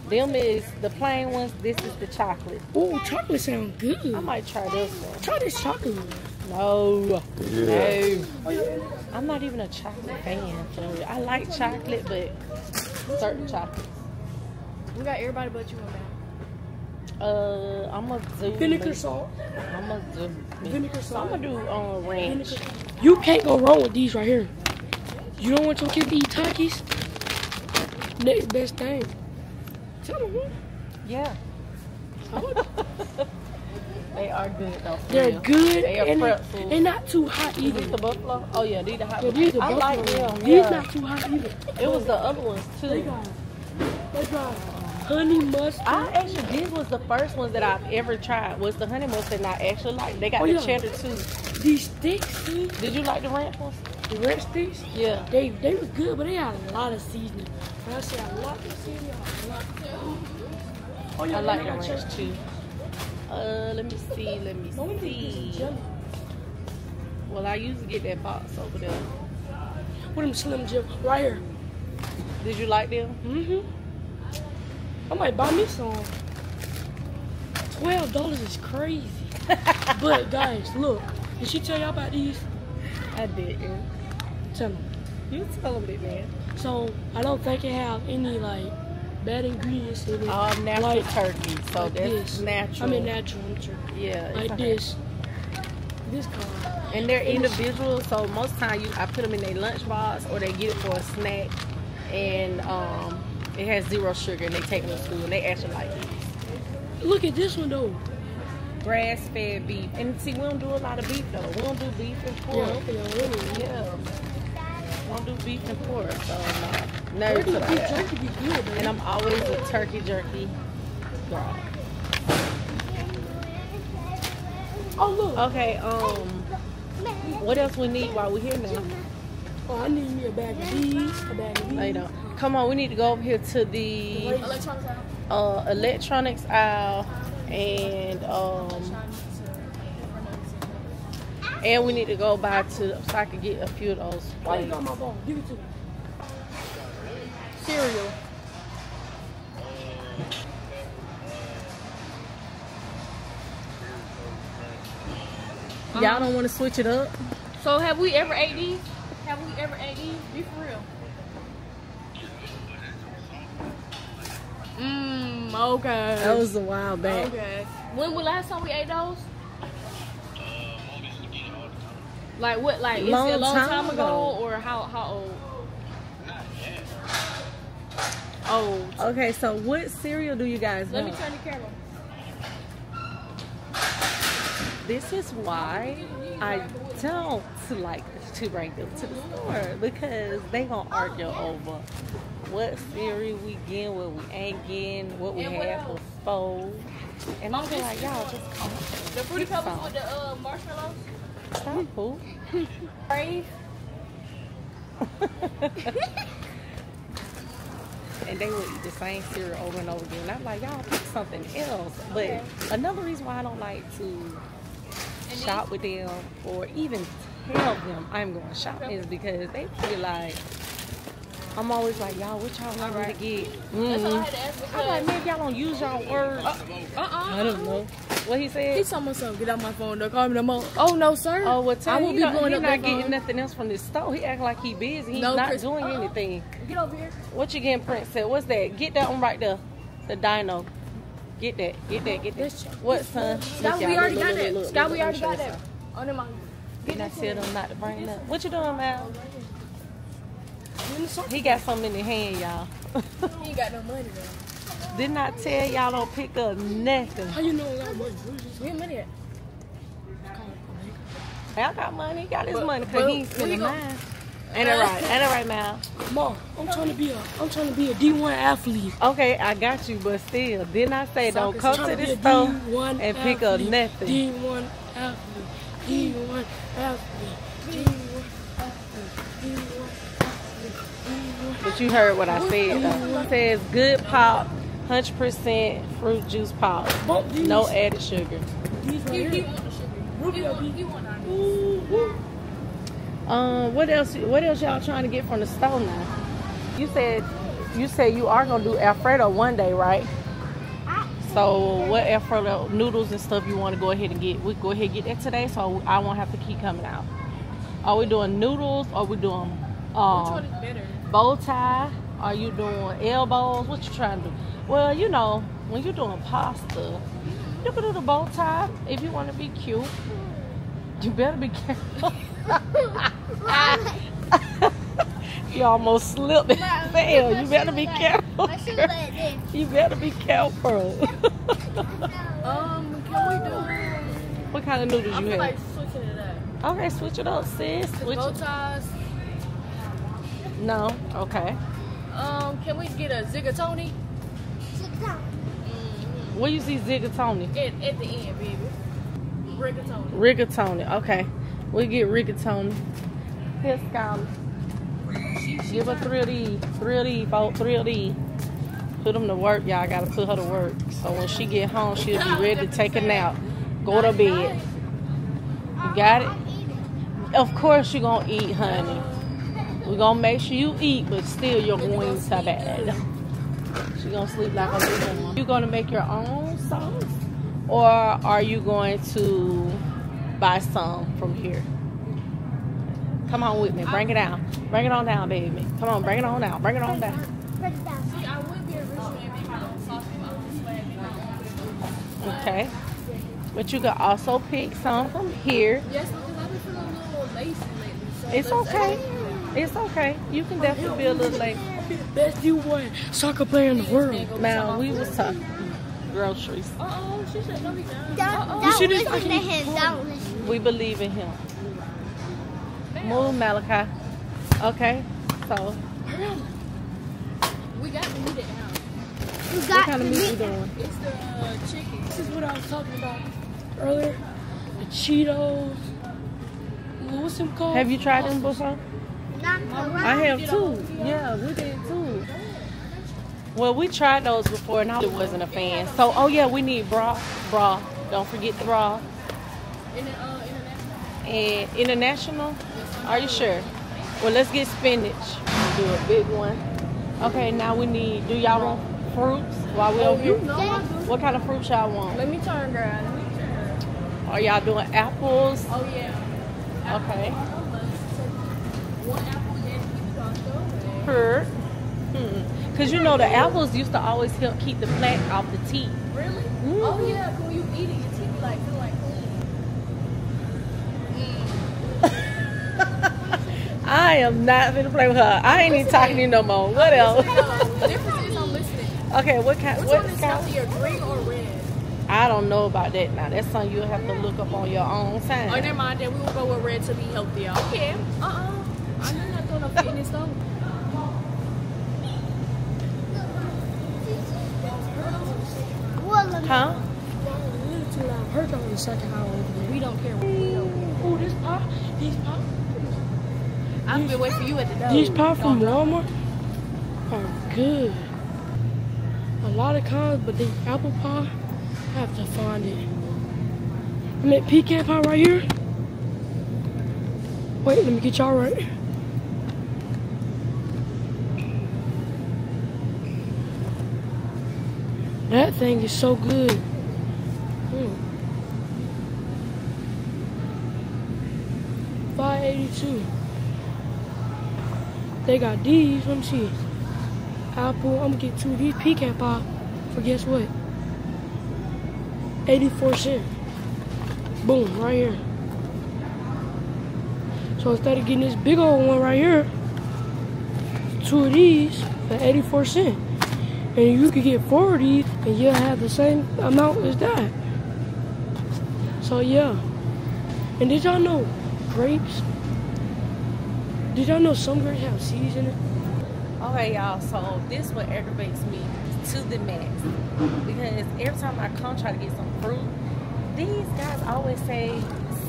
[SPEAKER 1] Them is the plain ones. This is the chocolate.
[SPEAKER 2] Oh, chocolate sound good.
[SPEAKER 1] I might try this one.
[SPEAKER 2] Try this chocolate one.
[SPEAKER 1] No. No. I'm not even a chocolate fan. For. I like chocolate, but certain chocolate.
[SPEAKER 3] We got everybody but you in there.
[SPEAKER 1] Uh, I'm gonna do.
[SPEAKER 2] Vinegar salt.
[SPEAKER 1] I'm gonna do.
[SPEAKER 2] Vinegar
[SPEAKER 1] So I'm gonna do um, ranch.
[SPEAKER 2] You can't go wrong with these right here. You don't want your kid to eat Takis? Next best thing. Tell them what.
[SPEAKER 1] Yeah. *laughs* they are good though.
[SPEAKER 2] They're
[SPEAKER 1] real.
[SPEAKER 2] good
[SPEAKER 1] They are
[SPEAKER 2] and they,
[SPEAKER 1] pretzels.
[SPEAKER 2] they're not too hot either.
[SPEAKER 1] these the buffalo? Oh yeah, these the hot.
[SPEAKER 2] Yeah, these are
[SPEAKER 1] I
[SPEAKER 2] buffalo.
[SPEAKER 1] like them.
[SPEAKER 2] These
[SPEAKER 1] yeah.
[SPEAKER 2] not too hot either.
[SPEAKER 1] It was the other ones
[SPEAKER 2] They
[SPEAKER 1] too.
[SPEAKER 2] got, they got honey mustard.
[SPEAKER 1] I actually these was the first ones that I've ever tried. Was the honey mustard and I actually like. They got
[SPEAKER 2] Oh,
[SPEAKER 1] the
[SPEAKER 2] yeah.
[SPEAKER 1] cheddar too.
[SPEAKER 2] These sticks,
[SPEAKER 1] Did you like the ranch ones?
[SPEAKER 2] the red sticks,
[SPEAKER 1] Yeah.
[SPEAKER 2] they they was good, but they had a lot of seasoning. When I say a lot of seasoning, a lot. Oh, yeah,
[SPEAKER 1] I like the ranch
[SPEAKER 2] cheddar.
[SPEAKER 1] too. Uh, let me see. Let me
[SPEAKER 2] No, we need to get some
[SPEAKER 1] see. Well, I used to get that box over there.
[SPEAKER 2] With them slim jim right here.
[SPEAKER 1] Did you like them?
[SPEAKER 2] Mm-hmm. I might buy me some. Twelve dollars is crazy. *laughs* but guys, look. Did she tell y'all about these?
[SPEAKER 1] I didn't.
[SPEAKER 2] Tell them.
[SPEAKER 1] You tell them it, man.
[SPEAKER 2] So I don't think it have any like bad ingredients in it.
[SPEAKER 1] All natural
[SPEAKER 2] like,
[SPEAKER 1] turkey, so
[SPEAKER 2] like
[SPEAKER 1] that's
[SPEAKER 2] this.
[SPEAKER 1] natural.
[SPEAKER 2] I mean natural. I'm
[SPEAKER 1] yeah,
[SPEAKER 2] Like
[SPEAKER 1] okay.
[SPEAKER 2] this. This color.
[SPEAKER 1] And they're individual, so most time you I put them in their lunchbox or they get it for a snack, and um, it has zero sugar, and they take them to school, and they actually like these.
[SPEAKER 2] Look at this one though.
[SPEAKER 1] Grass-fed beef, and see we don't do a lot of beef though. We don't do beef and pork.
[SPEAKER 2] okay, yeah, really.
[SPEAKER 1] Yeah, we don't do beef and pork, so no, no
[SPEAKER 2] Turkey, beef jerky be good, man.
[SPEAKER 1] And I'm always a turkey jerky girl.
[SPEAKER 2] oh look.
[SPEAKER 1] Okay, um, what else we need while we're here now?
[SPEAKER 2] Oh, I need me a bag of these. A bag of these.
[SPEAKER 1] Later. Come on, we need to go over here to the
[SPEAKER 3] Electronics out.
[SPEAKER 1] uh, electronics aisle and um and we need to go by to so I can get a few of those
[SPEAKER 2] Why you
[SPEAKER 1] plates.
[SPEAKER 2] got my phone? Give it to me.
[SPEAKER 1] cereal. Y'all don't want to switch it up?
[SPEAKER 3] So have we ever ate these? Have ever ate these? Be for real. Mmm, okay.
[SPEAKER 1] That was a while back.
[SPEAKER 3] Okay. When was last time we ate those? Like what? Like is
[SPEAKER 1] Long
[SPEAKER 3] it a long
[SPEAKER 1] time
[SPEAKER 3] time, ago.
[SPEAKER 1] ago.
[SPEAKER 3] or how how old? Old.
[SPEAKER 1] Okay, so what cereal do you guys
[SPEAKER 3] Let me turn the camera.
[SPEAKER 1] This is why I don't like to bring them to the store because they gonna argue over what cereal we getting, what we ain't getting, what we
[SPEAKER 3] And what
[SPEAKER 1] had
[SPEAKER 3] else?
[SPEAKER 1] before. And I'm just like, y'all just come
[SPEAKER 3] The fruity pebbles with the uh, marshmallows.
[SPEAKER 1] stop.
[SPEAKER 3] Brave. *laughs*
[SPEAKER 1] and they would eat the same cereal over and over again. And I'm like, y'all pick something else. But another reason why I don't like to shop with them or even tell them I'm going shopping is because they feel like I'm always like, y'all, what y'all want me to get?
[SPEAKER 3] That's all I
[SPEAKER 1] Mm.
[SPEAKER 3] had to ask
[SPEAKER 1] I'm like, man, y'all don't use y'all words.
[SPEAKER 3] Uh-uh.
[SPEAKER 1] I don't know. What he said?
[SPEAKER 3] He's talking something. Get out my phone. Don't call me no more. Oh no, sir.
[SPEAKER 1] Oh, well, tell
[SPEAKER 3] I won't be
[SPEAKER 1] he
[SPEAKER 3] up
[SPEAKER 1] not getting
[SPEAKER 3] phone.
[SPEAKER 1] nothing else from this store. He act like he busy. He's
[SPEAKER 3] No,
[SPEAKER 1] not
[SPEAKER 3] Chris-
[SPEAKER 1] doing
[SPEAKER 3] uh-uh.
[SPEAKER 1] anything.
[SPEAKER 3] Get over here.
[SPEAKER 1] What you getting, Prince said? What's that? Get that one right there. The dino. Get that. Get that. Get that. What, son?
[SPEAKER 3] Scott, we already got that. Scott, we already got that.
[SPEAKER 1] something.
[SPEAKER 3] Oh, never
[SPEAKER 1] Didn't I tell them not to bring it up? What you doing, Mal?
[SPEAKER 2] In the circle.
[SPEAKER 1] He got some in the hand, y'all.
[SPEAKER 3] He ain't got no money though.
[SPEAKER 1] Didn't I tell y'all don't pick up nothing?
[SPEAKER 2] How you know I got money? What is this?
[SPEAKER 3] Where money at?
[SPEAKER 1] I got money. He got his
[SPEAKER 3] But-
[SPEAKER 1] money because he ain't spending mine. Ain't that right? Ain't that right, Mal?
[SPEAKER 2] Mom, I'm trying to be a I'm trying to be a D1 athlete.
[SPEAKER 1] Okay, I got you, but still, didn't I say don't come to
[SPEAKER 2] this
[SPEAKER 1] store
[SPEAKER 2] D1
[SPEAKER 1] and pick up nothing?
[SPEAKER 2] D1 athlete. D1 athlete. D1 athlete. D1 athlete. D1
[SPEAKER 1] But you heard what I said though. It says good pop, 100% fruit juice pop. No added sugar. Um, what else? What else y'all trying to get from the store now? You said you said you are gonna do Alfredo one day, right? So what noodles and stuff you want to go ahead and get? We go ahead and get that today, so I won't have to keep coming out. Are we doing noodles? Or we doing um,
[SPEAKER 3] one is better?
[SPEAKER 1] bow tie? Are you doing elbows? What you trying to do? Well, you know, when you're doing pasta, you can do the bow tie if you want to be cute. You better be careful. *laughs* you almost slipped and *laughs* fell. *laughs* You better be careful.
[SPEAKER 4] Like.
[SPEAKER 1] You better be careful.
[SPEAKER 3] Um, can we do?
[SPEAKER 1] what kind of noodles
[SPEAKER 3] I
[SPEAKER 1] you
[SPEAKER 3] feel
[SPEAKER 1] have?
[SPEAKER 3] like switching it up.
[SPEAKER 1] Okay, switch it up, sis. Switch
[SPEAKER 3] bow
[SPEAKER 1] it.
[SPEAKER 3] ties.
[SPEAKER 1] No, okay.
[SPEAKER 3] Um, can we get a zigatoni?
[SPEAKER 4] Sit down.
[SPEAKER 1] Where you see Zigatoni?
[SPEAKER 3] At, at the end, baby. Rigatoni.
[SPEAKER 1] Rigatoni. Okay. We get rigatoni. Here, Skylar.
[SPEAKER 3] She, she
[SPEAKER 1] Give her three of these. Three of these, folks. Three of these. Put them to work. Y'all gotta put her to work. So when she get home, she'll be ready to take a nap. Go to bed. You got it? Of course you gonna eat, honey. we gonna make sure you eat, but still you're going to bed. She gonna sleep like a little. You gonna make your own sauce? Or are you going to buy some from here? Come on with me. Bring it down. Bring it on down, baby. Come on, bring it on down. Bring it on down.
[SPEAKER 4] Put it down.
[SPEAKER 3] See, I would be original and make my own sauce if I was swag and my own
[SPEAKER 1] Okay. But you can also pick some from here.
[SPEAKER 3] Yes, because I've been feeling a little lazy lately.
[SPEAKER 1] It's okay. It's okay. You can definitely be a little late.
[SPEAKER 2] Best D1 soccer player in the world.
[SPEAKER 1] Now we was talking groceries.
[SPEAKER 3] Uh-oh, she said don't be down.
[SPEAKER 4] Don't, don't listen to him. Don't listen.
[SPEAKER 1] We believe in him. Move, Malachi. Okay. So
[SPEAKER 3] We got to meet it now.
[SPEAKER 4] You
[SPEAKER 1] what
[SPEAKER 4] got
[SPEAKER 1] kind of
[SPEAKER 4] to
[SPEAKER 1] meat you
[SPEAKER 4] meet-
[SPEAKER 1] doing?
[SPEAKER 3] It's the uh, chicken.
[SPEAKER 2] This is what I was talking about earlier. The Cheetos. What's them called?
[SPEAKER 1] Have you tried them before? I have too. Yeah, we did too. Well, we tried those before and I wasn't a fan. So, oh yeah, we need broth. Broth. Don't forget the broth.
[SPEAKER 3] In the, uh, international.
[SPEAKER 1] And international? Are you sure? Well, let's get spinach. Do a big one. Okay, now we need. Do y'all want fruits while we over here?
[SPEAKER 3] No, I do.
[SPEAKER 1] What kind of fruits y'all want?
[SPEAKER 3] Let me turn, girl. Let me turn.
[SPEAKER 1] Are y'all doing apples?
[SPEAKER 3] Oh, yeah.
[SPEAKER 1] Okay.
[SPEAKER 3] One apple, then keep it on stove.
[SPEAKER 1] Heard. Hmm. Cause you know the apples used to always help keep the plaque off the teeth.
[SPEAKER 3] Really?
[SPEAKER 1] Mm.
[SPEAKER 3] Oh, yeah.
[SPEAKER 1] I am not gonna play with her. I ain't even talking to you no more. What else?
[SPEAKER 3] The difference is I'm listening.
[SPEAKER 1] okay, what kind?
[SPEAKER 3] Which
[SPEAKER 1] What
[SPEAKER 3] one is
[SPEAKER 1] kind?
[SPEAKER 3] healthier, green or red?
[SPEAKER 1] I don't know about that now. That's something you'll have to look up on your own time.
[SPEAKER 3] Oh, never mind. Then we will go with red to be healthier. Okay. Uh-uh. I know you're not doing no fitness though.
[SPEAKER 4] Watermelon.
[SPEAKER 1] Huh?
[SPEAKER 2] A little too loud. Heard on the second hour.
[SPEAKER 3] We don't care what we don't.
[SPEAKER 2] Oh, this pop, these pop,
[SPEAKER 3] I've been waiting for you at the door.
[SPEAKER 2] these pop from Walmart are good. A lot of kinds, but the apple pie, I have to find it. I mean, pecan pie right here. Wait, let me get y'all right. That thing is so good. Mm. 582. They got these. Let me see. Apple. I'm gonna get two of these pecan pie for guess what? 84 cents. Boom, right here. So instead of getting this big old one right here, two of these for 84 cents. And you could get four of these and you'll have the same amount as that. So yeah. And did y'all know grapes? Did y'all know some grapes have seeds in it?
[SPEAKER 1] Okay, y'all. So this what aggravates me to the max because every time I come try to get some fruit, these guys always say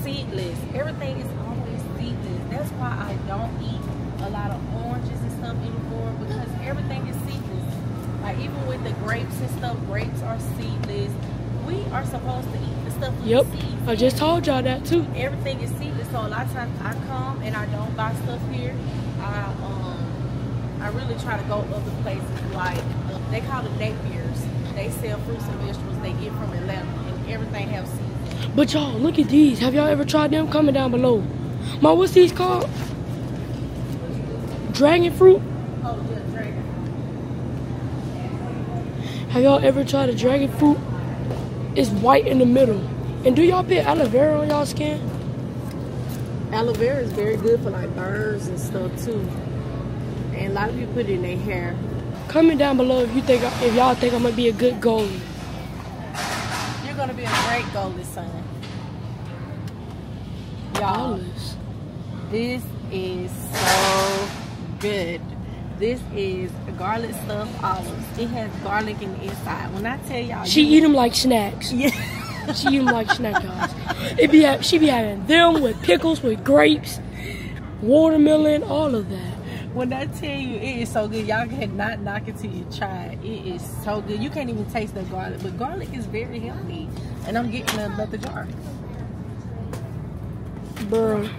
[SPEAKER 1] seedless. Everything is always seedless. That's why I don't eat a lot of oranges and stuff anymore because everything is seedless. Like even with the grapes and stuff, grapes are seedless. We are supposed to eat stuff
[SPEAKER 2] Yep. I just told y'all that too.
[SPEAKER 1] everything is seedless. So a lot of times I come and I don't buy stuff here. I um I really try to go other places like uh, they call it Napier's. They sell fruits and vegetables they get from Atlanta and everything have seeds.
[SPEAKER 2] But y'all, look at these. Have y'all ever tried them? Comment down below. Ma, what's these called? Dragon fruit?
[SPEAKER 1] Oh yeah, dragon.
[SPEAKER 2] Have y'all ever tried a dragon fruit? It's white in the middle. And do y'all put aloe vera on y'all skin?
[SPEAKER 1] Aloe vera is very good for like burns and stuff too. And a lot of people put it in their hair.
[SPEAKER 2] Comment down below if you think if y'all think I'm gonna be a good goalie.
[SPEAKER 1] You're gonna be a great goalie, son. Y'all. This is so good. This is garlic stuffed olives. It has garlic in the inside. When I tell y'all,
[SPEAKER 2] She eat them like snacks.
[SPEAKER 1] Yeah.
[SPEAKER 2] She eat them like snack guys. It be she be having them with pickles, with grapes, watermelon, all of that.
[SPEAKER 1] When I tell you it is so good, y'all cannot knock it till you try it. It is so good. You can't even taste the garlic, but garlic is very healthy. And I'm getting another jar.
[SPEAKER 2] Bro,
[SPEAKER 1] go.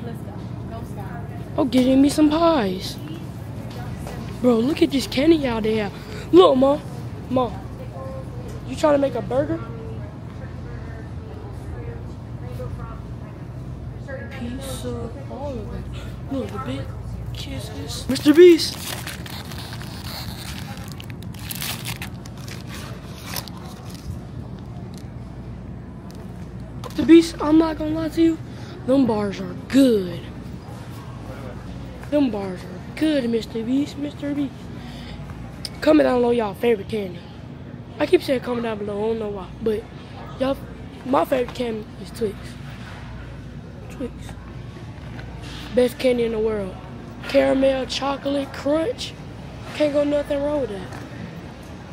[SPEAKER 1] Go Sky.
[SPEAKER 2] oh, getting me some pies. Bro, look at this candy out there. Look, mom, mom, you trying to make a burger? Pizza, all of it. Look, the big kisses. Mr. Beast. The Beast, I'm not gonna lie to you, them bars are good. Them bars are good, Mr. Beast, Mr. Beast. Comment down below y'all favorite candy. I keep saying comment down below, I don't know why. But y'all my favorite candy is Twix. Twix. Best candy in the world. Caramel, chocolate, crunch. Can't go nothing wrong with that.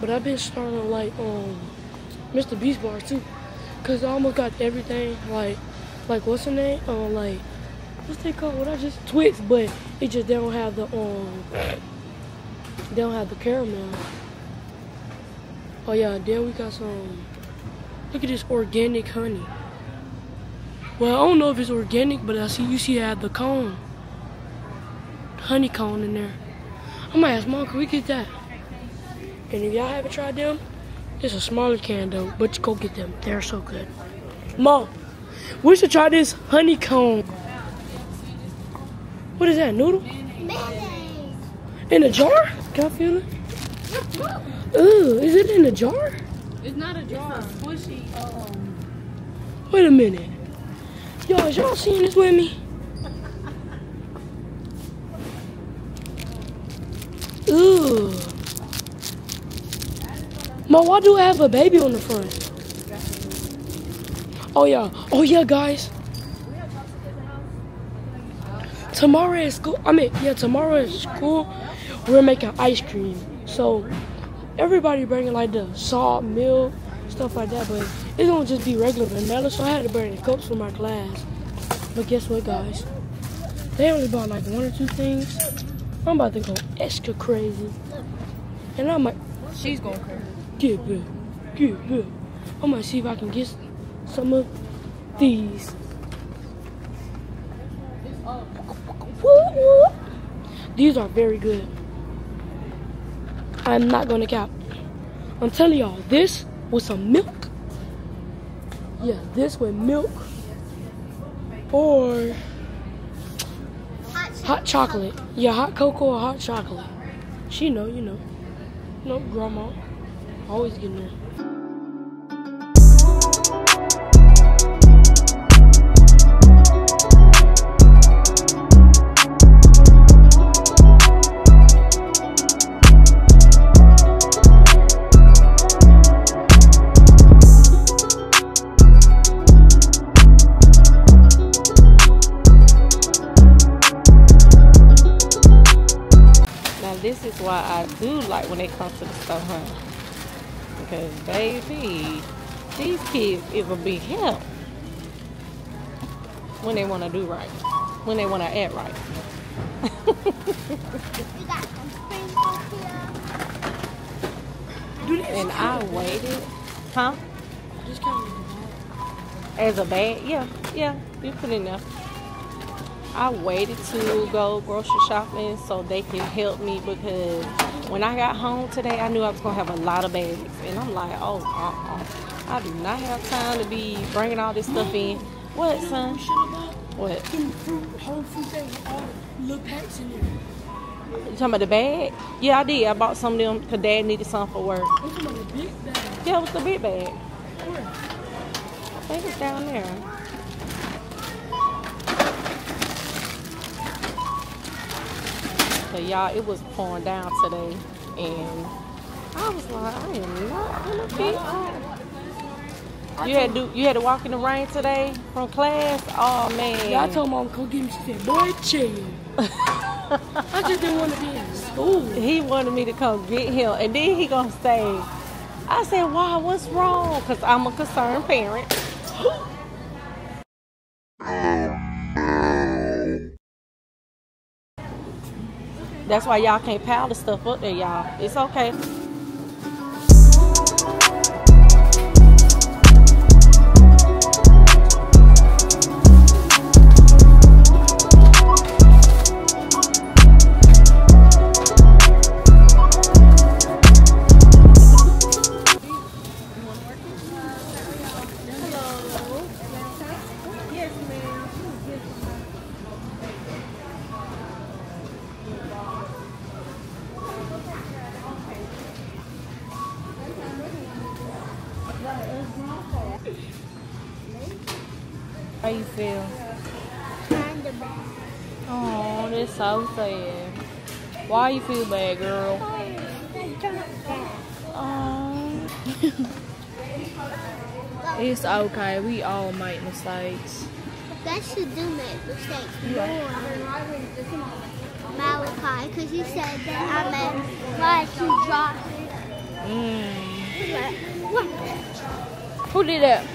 [SPEAKER 2] But I've been starting to like um Mr. Beast bars too. Cause I almost got everything like like what's the name? Um like what's they called? I just Twix, but it just they don't have the um they don't have the caramel. Oh yeah, then we got some look at this organic honey. Well, I don't know if it's organic, but I see you see I have the cone. Honey cone in there. I might ask mom, can we get that? And if y'all haven't tried them, it's a smaller can though, but you go get them. They're so good. Mom, we should try this honeycomb. What is that, noodle?
[SPEAKER 4] Mayonnaise.
[SPEAKER 2] In a jar? Can I feel it? Ooh, is it in a jar?
[SPEAKER 3] It's not a jar.
[SPEAKER 1] It's Squishy. Um,
[SPEAKER 2] Wait a minute. Y'all, is y'all seeing this with me? Ooh. Ma, why do I have a baby on the front? Oh yeah. Oh yeah, guys. Tomorrow is school. I mean, yeah, tomorrow is school, we're making ice cream. So everybody bringing like the salt, milk, stuff like that. But it don't just be regular vanilla. So I had to bring the cups for my class. But guess what, guys? They only bought like one or two things. I'm about to go extra crazy. And I might
[SPEAKER 3] She's going crazy.
[SPEAKER 2] get back, get back. I'm gonna see if I can get some of these. These are very good. I'm not gonna cap. I'm telling y'all, this with some milk. Yeah, this with milk or
[SPEAKER 4] Hot
[SPEAKER 2] hot chocolate. Yeah, hot cocoa or hot chocolate. She know, you know. No, grandma. Always getting there.
[SPEAKER 1] When it comes to the stuff huh? Because baby, these kids it will be help when they want to do right, when they want to act right. *laughs*
[SPEAKER 4] We got some sprinkles here.
[SPEAKER 2] Do this.
[SPEAKER 1] and I waited, huh? As a bag, yeah, yeah, you put in there. I waited to go grocery shopping so they can help me because when I got home today, I knew I was gonna have a lot of bags, and I'm like, oh, uh-uh. I do not have time to be bringing all this stuff in. What, son? What?
[SPEAKER 2] fruit, whole fruit with all little packs in there.
[SPEAKER 1] You talking about the bag? Yeah, I did. I bought some of them because Dad needed some for work.
[SPEAKER 2] About the big bag.
[SPEAKER 1] Yeah, it was the big bag.
[SPEAKER 2] Where?
[SPEAKER 1] I think it's down there. So y'all, it was pouring down today, and I was like, I am not gonna be on. You had to you had to walk in the rain today from class. Oh man.
[SPEAKER 2] Yeah, I told mom, come get me. She said, boy, chill. *laughs* I just didn't want to be in school.
[SPEAKER 1] he wanted me to come get him, and then he gonna say, I said, why? what's wrong?" Because I'm a concerned parent. *laughs* That's why y'all can't pile the stuff up there, y'all. It's okay. How you feel?
[SPEAKER 4] Kinda bad.
[SPEAKER 3] Oh, that's so sad. Why you feel bad, girl? Oh. it's okay. We all make mistakes.
[SPEAKER 4] That should do make mistakes more. Malachi, because he said that I meant why you dropped it.
[SPEAKER 3] Mm.
[SPEAKER 4] What?
[SPEAKER 3] Who did that?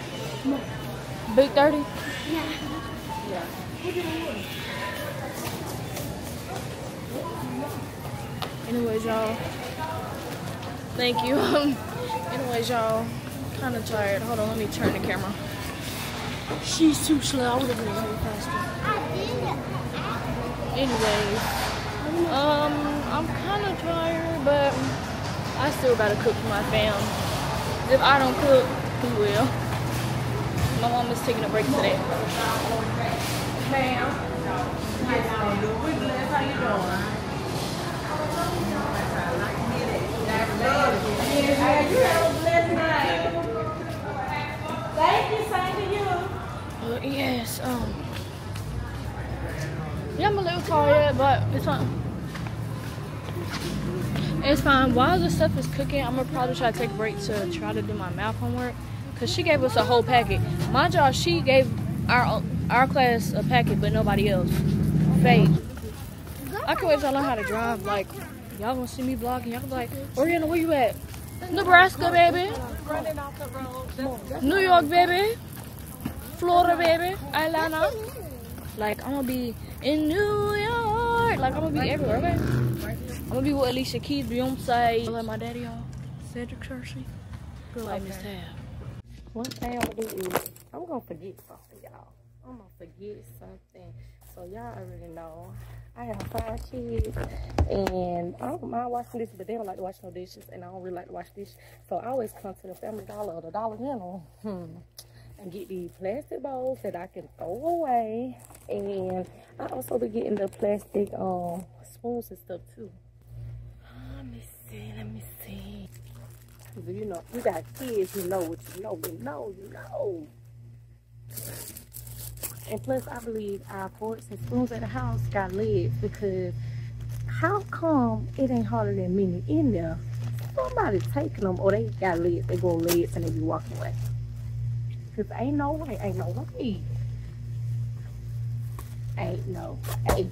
[SPEAKER 3] Big 30?
[SPEAKER 4] Yeah.
[SPEAKER 3] Anyways, y'all. Thank you. *laughs* Anyways, y'all. Kind of tired. Hold on, let me turn the camera.
[SPEAKER 2] She's too slow. I would have been faster.
[SPEAKER 3] Anyways, um, I'm kind of tired, but I still gotta cook for my fam. If I don't cook, who will? My mom is taking a break today.
[SPEAKER 1] Ma'am. Yes, ma'am. We blessed. How you doing? You have a blessed night. Thank you. Same to you.
[SPEAKER 3] Uh, yes, um, yeah, I'm a little tired, but it's fine. It's fine. While the stuff is cooking, I'm gonna probably try to take a break to try to do my math homework. Cause she gave us a whole packet. My job, she gave our our class a packet, but nobody else. Fake. I can't wait till I learn how to drive. Like, y'all gonna see me vlogging. Y'all gonna be like, Oriana, where you at? Nebraska, baby. New York, baby. Florida, baby. Atlanta. Like, I'm gonna be in New York. Like, I'm gonna be everywhere, okay? I'm gonna be with Alicia Keys, Beyonce. Like my daddy, y'all. Cedric Cersei. Girl, like Miss Tab.
[SPEAKER 1] One thing I'm gonna do is I'm gonna forget something, y'all. I'm gonna forget something. So y'all already know I have five kids, and I don't mind washing dishes, but they don't like to wash no dishes, and I don't really like to wash dishes. So I always come to the Family Dollar or the Dollar General, hmm, and get these plastic bowls that I can throw away, and I also be getting the plastic um spoons and stuff too. Let me see. Let me see. Cause you know, you got kids, you know what you know, you know, you know. And plus, I believe our forks and spoons at the house got lids because how come it ain't harder than many in there? Somebody taking them or they got lids, they go lids and they be walking away. Cause ain't no way, ain't no way. Ain't no way.